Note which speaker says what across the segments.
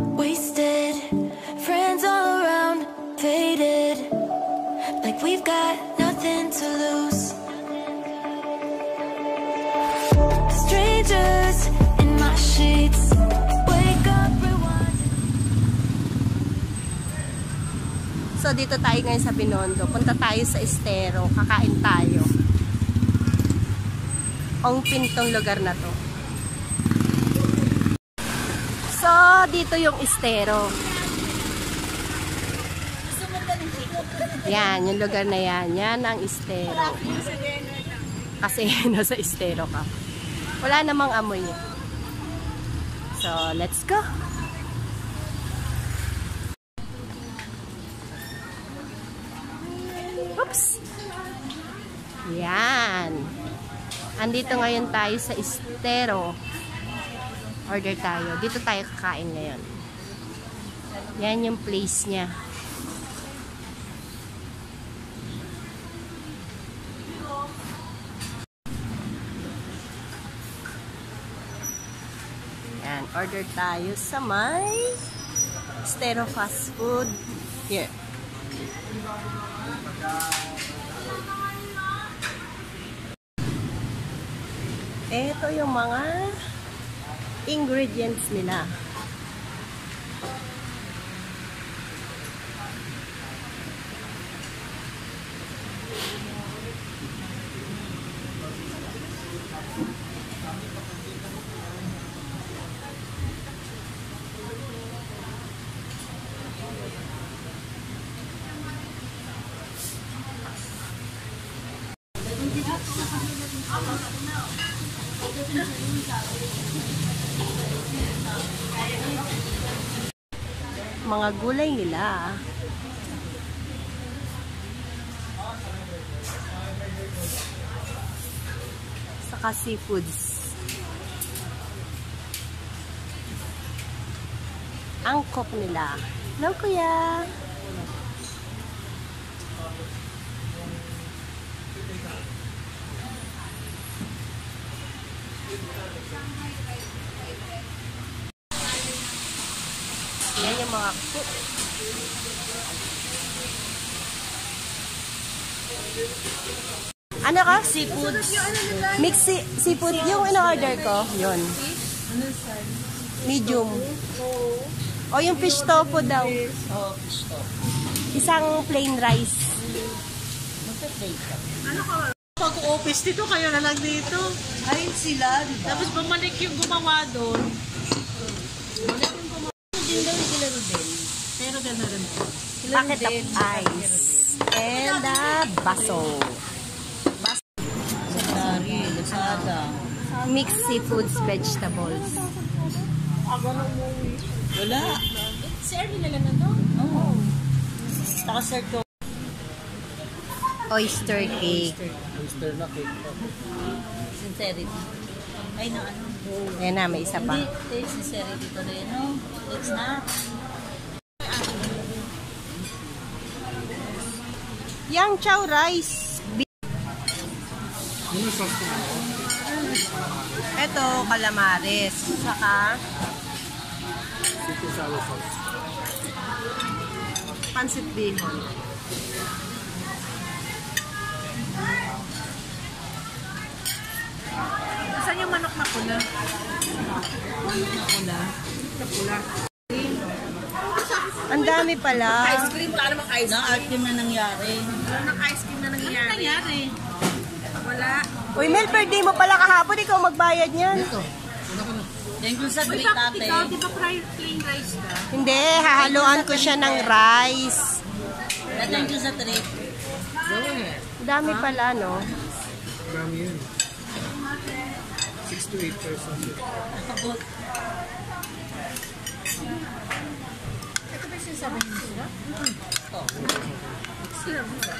Speaker 1: wasted. Friends all around, faded. Like we've got nothing to lose. Strangers in my sheets. Wake up, rewind.
Speaker 2: So, dito tayo ngayon sa Binondo. Punta tayo sa Estero. Kakain tayo. Ang pintong lugar na to. So, dito yung Estero. Yan, yung lugar na yan. Yan ang Estero. Kasi nasa Estero ka. Wala namang amoy. eh. So, let's go. Oops! Yan. Andito ngayon tayo sa Estero. Order tayo. Dito tayo kakain ngayon. Yan yung place niya. Yan. Order tayo sa may Estero Fast Food. Here. Ito yung mga ingredients nila. Mga gulay nila. Saka seafoods. Angkop nila. Hello, kuya. Yan yung mga cook. Ano ka? Seafood. Mix si- seafood. Yung in-order ko. Yun. Medium. O yung fish tofu daw.
Speaker 3: Oh, fish to.
Speaker 2: Isang plain rice.
Speaker 3: Magpa-plate ka.
Speaker 4: Pag-office dito, kayo na lang dito.
Speaker 3: Ayun sila, di ba?
Speaker 4: Tapos bumalik yung gumawa doon.
Speaker 3: Hindi daw
Speaker 2: Packet of ice. And a baso.
Speaker 3: Sa Dari, Lazada.
Speaker 2: Mixed seafoods, vegetables.
Speaker 3: Wala.
Speaker 4: Serve nila na doon.
Speaker 3: Oo. Saka sir to.
Speaker 2: Oyster cake.
Speaker 3: Sincerity. Ay, na ano.
Speaker 2: Ayan na, may isa pa.
Speaker 3: Hindi, sincerity to rin, no? It's not.
Speaker 2: Yang chow rice. Ito, calamares. Saka, pansit bihon.
Speaker 4: Saan yung manok na pula? Pula. Pula.
Speaker 2: Ang dami pala.
Speaker 4: cream, wala namang ice
Speaker 3: Na-art yung na nangyari.
Speaker 4: Wala nang ice cream na nangyari. Ano nangyari? Wala.
Speaker 2: Uy, Mel, per day mo pala kahapon. Ikaw magbayad niyan.
Speaker 3: Thank you sa
Speaker 4: Uy, bakit
Speaker 3: ate.
Speaker 4: ikaw, di ba plain rice ka?
Speaker 2: Hindi, hahaluan ko siya ng rice.
Speaker 3: Thank you sa.
Speaker 2: Ang dami pala, no?
Speaker 5: Marami yun. 6 to 8 percent.
Speaker 3: Nakabot.
Speaker 4: Ito ba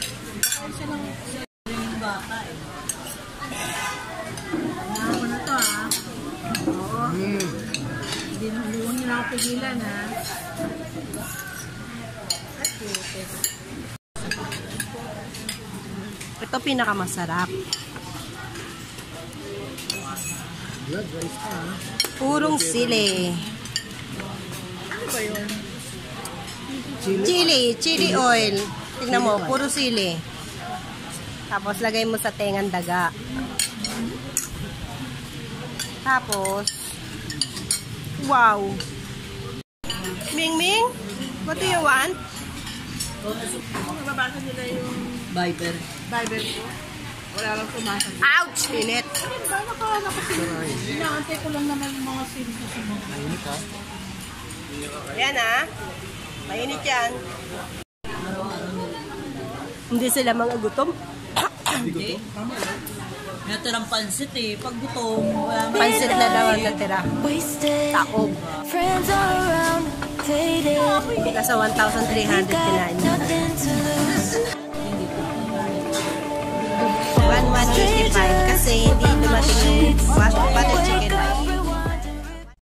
Speaker 4: yung sinasabi niyo sila?
Speaker 3: Yung baka eh.
Speaker 4: Ako na to ah. Oo. Hindi na niyo na ako pigilan ha.
Speaker 2: Ito pinakamasarap.
Speaker 5: Ha.
Speaker 2: Purong sili.
Speaker 4: pa yun?
Speaker 2: Chili, chili oil. Tingnan mo, puro sili. Tapos lagay mo sa tengan daga. Tapos, wow. Ming Ming, what do you want?
Speaker 4: Mababasa nila yung
Speaker 3: Viper.
Speaker 4: Bible ko. Wala lang pumasok.
Speaker 2: Ouch! Init.
Speaker 4: Sana ka nakasin. Inaantay ko lang naman yung mga sili ko sa mga.
Speaker 2: Yan ah. Mainit yan. Hindi sila mga gutom.
Speaker 3: Hindi. May natirang pansit eh. Pag gutom.
Speaker 2: Pansit na daw ang natira. Taob.
Speaker 1: Friends are around, faded.
Speaker 2: Nasa 1,300 kinain
Speaker 1: lose.
Speaker 2: 1185 kasi hindi dumating yung butter chicken.